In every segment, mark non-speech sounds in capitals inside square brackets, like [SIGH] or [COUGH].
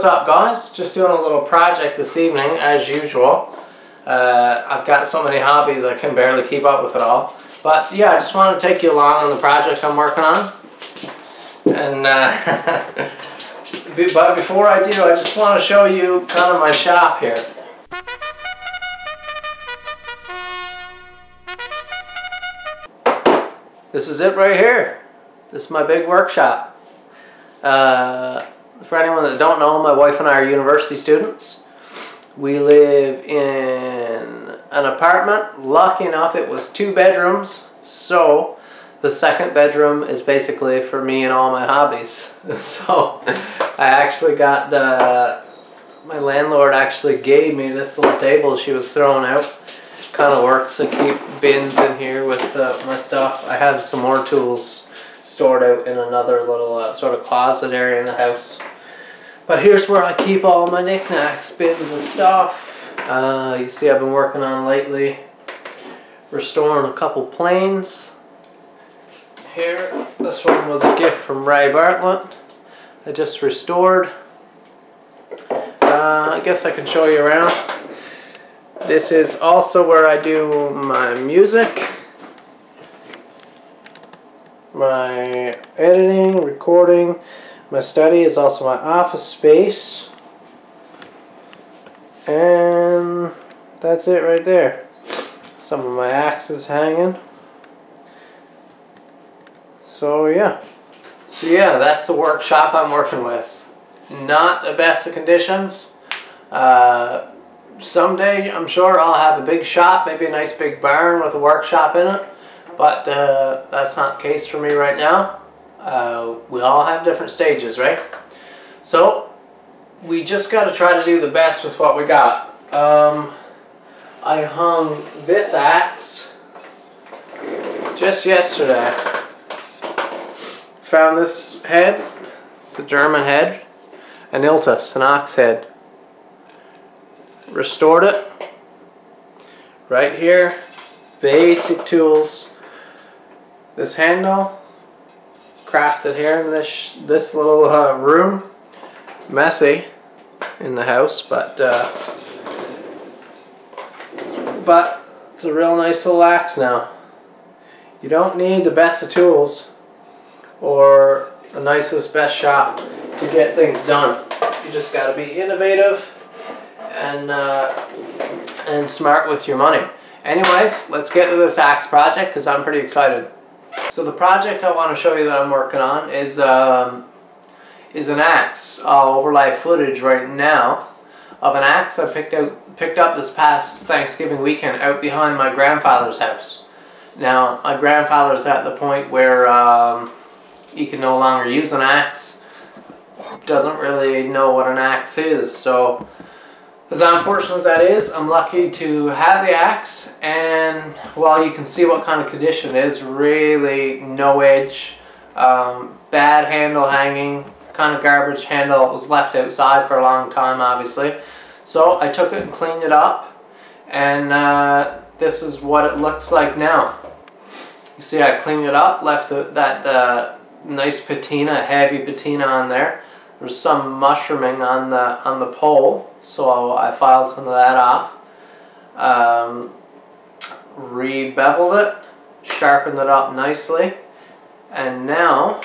What's up guys? Just doing a little project this evening as usual. Uh, I've got so many hobbies I can barely keep up with it all. But yeah, I just want to take you along on the project I'm working on. And uh, [LAUGHS] but before I do, I just want to show you kind of my shop here. This is it right here. This is my big workshop. Uh, for anyone that don't know, my wife and I are university students. We live in an apartment. Lucky enough, it was two bedrooms. So the second bedroom is basically for me and all my hobbies. [LAUGHS] So I actually got, uh, my landlord actually gave me this little table she was throwing out. Kind of works to keep bins in here with uh, my stuff. I had some more tools stored out in another little uh, sort of closet area in the house. But here's where I keep all my knickknacks, bins and stuff. Uh, you see I've been working on lately restoring a couple planes. Here, this one was a gift from Ray Bartlett. I just restored. Uh, I guess I can show you around. This is also where I do my music, my editing, recording, my study is also my office space. And that's it right there. Some of my axes hanging. So yeah. So yeah, that's the workshop I'm working with. Not the best of conditions. Uh, someday I'm sure I'll have a big shop, maybe a nice big barn with a workshop in it. But uh, that's not the case for me right now. Uh, we all have different stages, right? So, we just got to try to do the best with what we got. Um, I hung this axe just yesterday. Found this head. It's a German head. An Iltis, an ox head. Restored it. Right here. Basic tools. This handle crafted here in this this little uh, room. Messy in the house, but uh, but it's a real nice little axe now. You don't need the best of tools or the nicest best shop to get things done. You just got to be innovative and uh, and smart with your money. Anyways, let's get to this axe project because I'm pretty excited. So the project I want to show you that I'm working on is um, is an axe. I'll overlay footage right now of an axe I picked out picked up this past Thanksgiving weekend out behind my grandfather's house. Now my grandfather's at the point where um, he can no longer use an axe. Doesn't really know what an axe is, so as unfortunate as that is, I'm lucky to have the axe and well you can see what kind of condition it is, really no edge, um, bad handle hanging, kind of garbage handle, it was left outside for a long time obviously. So I took it and cleaned it up and uh, this is what it looks like now. You see I cleaned it up, left that uh, nice patina, heavy patina on there. There's some mushrooming on the on the pole, so I filed some of that off. Um, re-beveled it, sharpened it up nicely, and now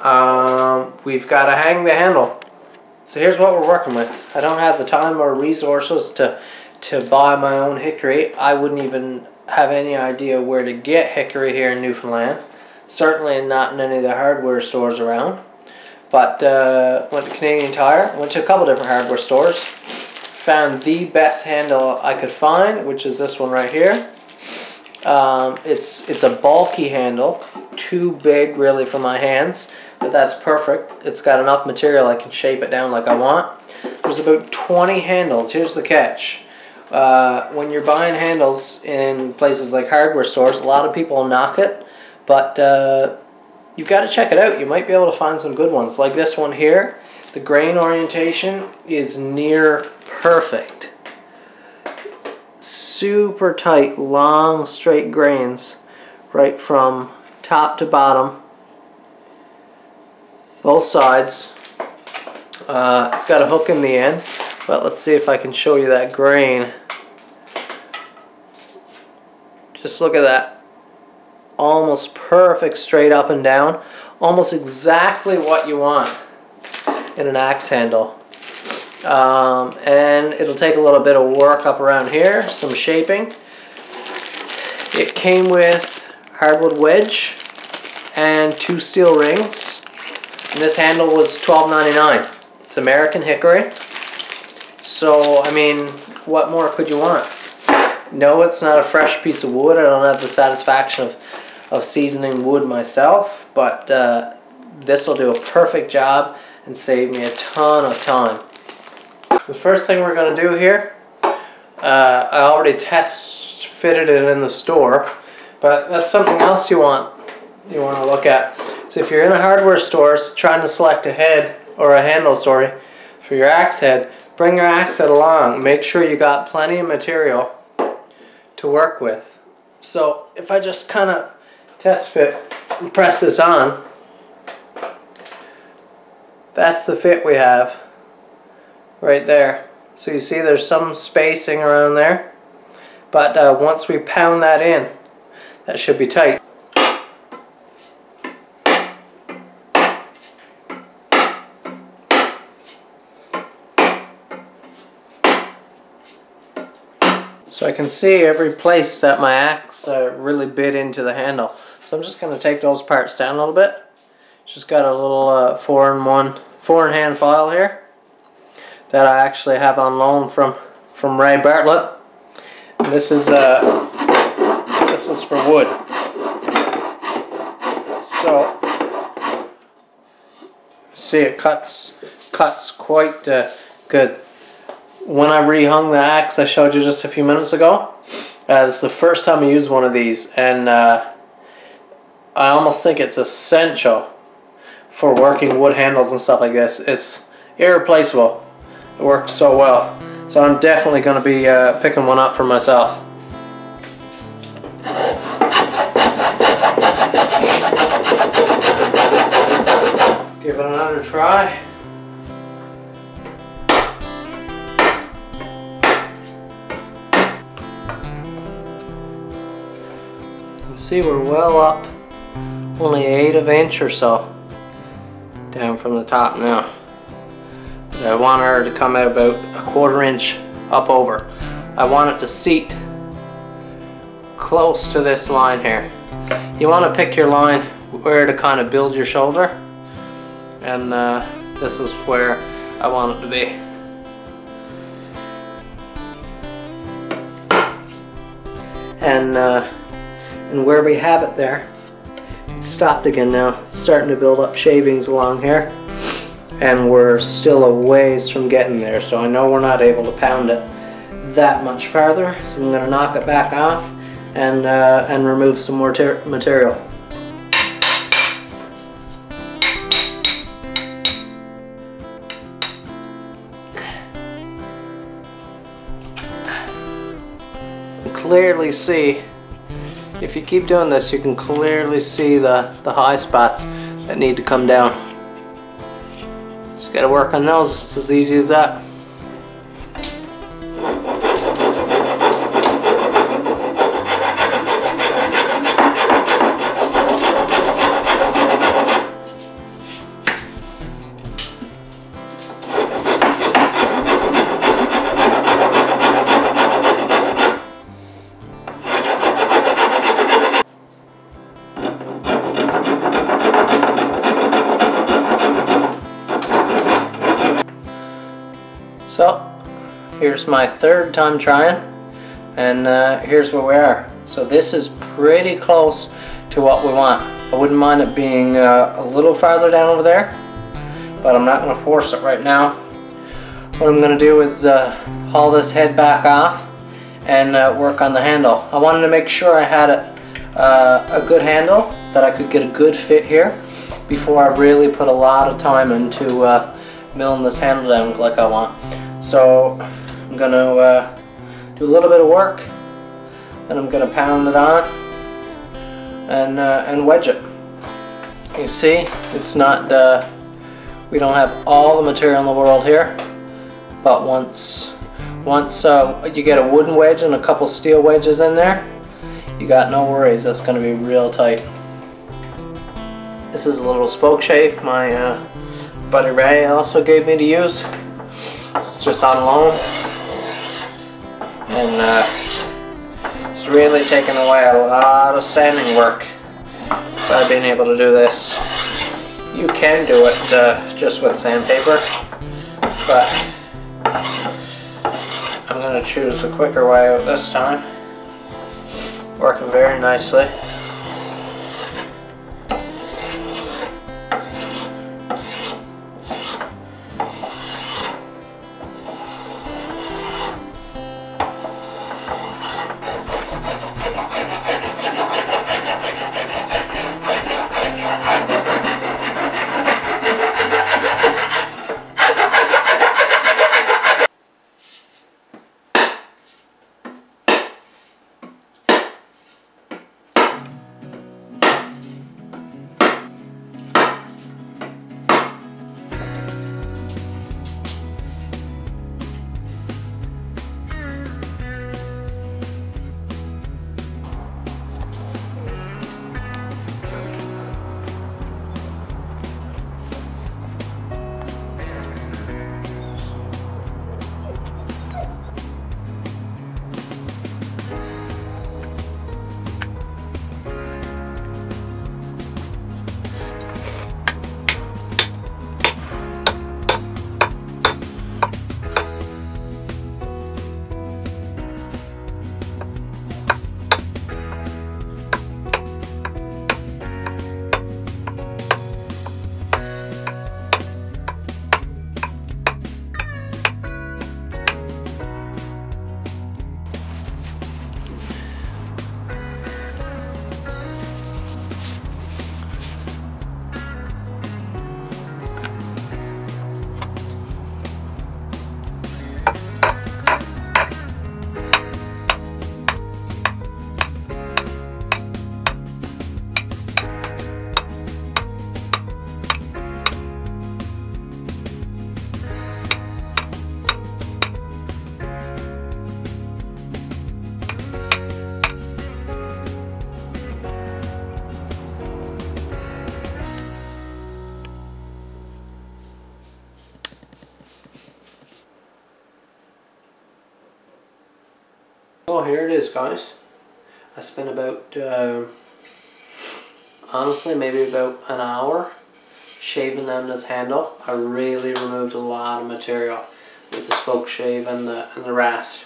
um, we've got to hang the handle. So here's what we're working with. I don't have the time or resources to to buy my own hickory. I wouldn't even have any idea where to get hickory here in Newfoundland. Certainly not in any of the hardware stores around. But uh, went to Canadian Tire, went to a couple different hardware stores, found the best handle I could find, which is this one right here. Um, it's it's a bulky handle, too big really for my hands, but that's perfect. It's got enough material I can shape it down like I want. There's about 20 handles. Here's the catch. Uh, when you're buying handles in places like hardware stores, a lot of people knock it, but uh, you've got to check it out. You might be able to find some good ones. Like this one here, the grain orientation is near perfect. Super tight, long, straight grains right from top to bottom. Both sides. Uh, it's got a hook in the end, but let's see if I can show you that grain. Just look at that. Almost perfect straight up and down. Almost exactly what you want in an axe handle. Um, and it'll take a little bit of work up around here, some shaping. It came with hardwood wedge and two steel rings. And this handle was $12.99. It's American hickory. So, I mean, what more could you want? No, it's not a fresh piece of wood. I don't have the satisfaction of, of seasoning wood myself, but uh, this will do a perfect job and save me a ton of time. The first thing we're going to do here, uh, I already test fitted it in the store, but that's something else you want you want to look at. So if you're in a hardware store trying to select a head or a handle, sorry, for your axe head, bring your axe head along. Make sure you got plenty of material to work with. So if I just kind of test fit and press this on, that's the fit we have right there. So you see there's some spacing around there. But uh, once we pound that in, that should be tight. So I can see every place that my axe uh, really bit into the handle. So I'm just going to take those parts down a little bit. Just got a little uh, four in one, four in hand file here that I actually have on loan from from Ray Bartlett. This is uh, this is for wood. So see it cuts cuts quite uh, good when I rehung the axe I showed you just a few minutes ago, uh, it's the first time I used one of these, and uh, I almost think it's essential for working wood handles and stuff like this. It's irreplaceable. It works so well. So I'm definitely going to be uh, picking one up for myself. Let's give it another try. see we're well up, only eight of inch or so down from the top now. But I want her to come out about a quarter inch up over. I want it to seat close to this line here. You want to pick your line where to kind of build your shoulder and uh, this is where I want it to be. And uh, and where we have it there, stopped again now, starting to build up shavings along here. And we're still a ways from getting there, so I know we're not able to pound it that much farther. So I'm going to knock it back off and, uh, and remove some more material. clearly see if you keep doing this, you can clearly see the, the high spots that need to come down. So you gotta work on those, it's as easy as that. Here's my third time trying and uh, here's where we are. So this is pretty close to what we want. I wouldn't mind it being uh, a little farther down over there but I'm not going to force it right now. What I'm going to do is uh, haul this head back off and uh, work on the handle. I wanted to make sure I had a, uh, a good handle that I could get a good fit here before I really put a lot of time into uh, milling this handle down like I want. So going to uh, do a little bit of work, then I'm going to pound it on and, uh, and wedge it. You see, it's not uh, We don't have all the material in the world here, but once once uh, you get a wooden wedge and a couple steel wedges in there, you got no worries. That's going to be real tight. This is a little spoke shave my uh, buddy Ray also gave me to use. It's just on loan. And uh, it's really taken away a lot of sanding work by being able to do this. You can do it uh, just with sandpaper, but I'm going to choose the quicker way this time. Working very nicely. Here it is, guys. I spent about, uh, honestly, maybe about an hour shaving down this handle. I really removed a lot of material with the spoke shave and the, and the rasp.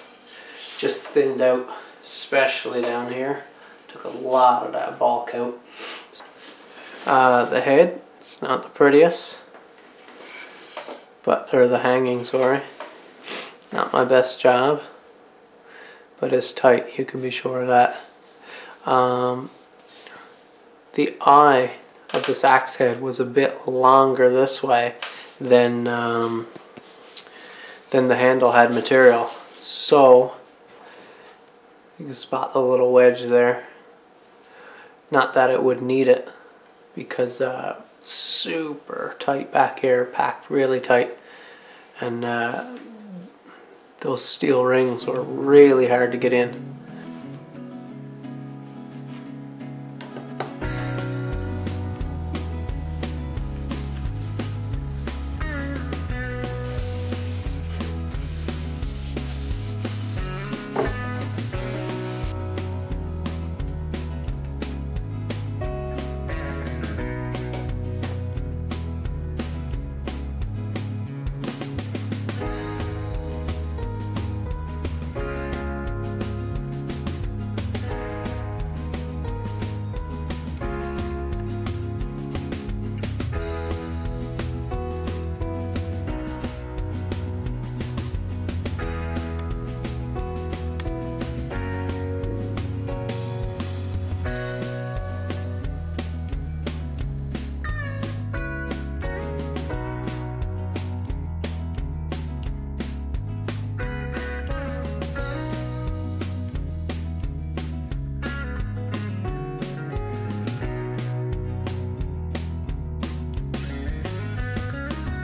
Just thinned out, especially down here. Took a lot of that bulk out. Uh, the head, it's not the prettiest. But, or the hanging, sorry. Not my best job but it's tight, you can be sure of that. Um, the eye of this axe head was a bit longer this way than, um, than the handle had material. So, you can spot the little wedge there. Not that it would need it, because uh, super tight back here, packed really tight. And uh, those steel rings were really hard to get in.